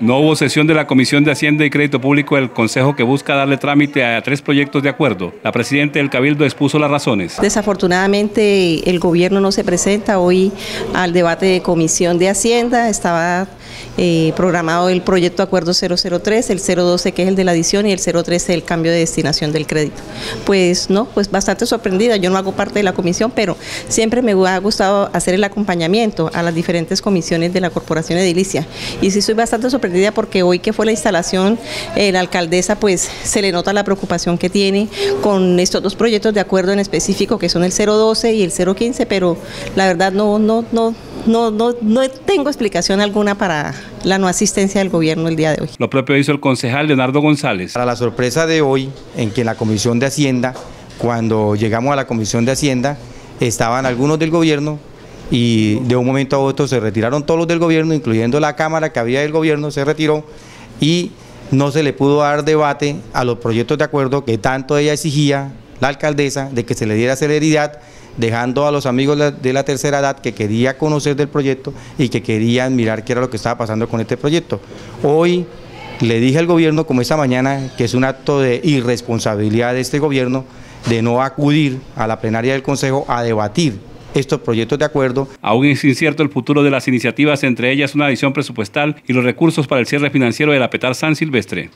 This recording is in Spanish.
No hubo sesión de la Comisión de Hacienda y Crédito Público del Consejo que busca darle trámite a tres proyectos de acuerdo. La presidenta del Cabildo expuso las razones. Desafortunadamente el gobierno no se presenta hoy al debate de Comisión de Hacienda. Estaba eh, programado el proyecto acuerdo 003, el 012 que es el de la adición y el 013 el cambio de destinación del crédito. Pues no, pues bastante sorprendida. Yo no hago parte de la comisión, pero siempre me ha gustado hacer el acompañamiento a las diferentes comisiones de la Corporación Edilicia. Y sí soy bastante sorprendida porque hoy que fue la instalación, eh, la alcaldesa pues se le nota la preocupación que tiene con estos dos proyectos de acuerdo en específico que son el 012 y el 015, pero la verdad no, no, no, no, no, no tengo explicación alguna para la no asistencia del gobierno el día de hoy. Lo propio hizo el concejal Leonardo González. Para la sorpresa de hoy, en que la Comisión de Hacienda, cuando llegamos a la Comisión de Hacienda, estaban algunos del gobierno y de un momento a otro se retiraron todos los del gobierno, incluyendo la Cámara que había del gobierno, se retiró y no se le pudo dar debate a los proyectos de acuerdo que tanto ella exigía, la alcaldesa, de que se le diera celeridad, dejando a los amigos de la tercera edad que quería conocer del proyecto y que querían mirar qué era lo que estaba pasando con este proyecto. Hoy le dije al gobierno, como esta mañana, que es un acto de irresponsabilidad de este gobierno de no acudir a la plenaria del Consejo a debatir estos proyectos de acuerdo. Aún es incierto el futuro de las iniciativas, entre ellas una adición presupuestal y los recursos para el cierre financiero de la Petar San Silvestre.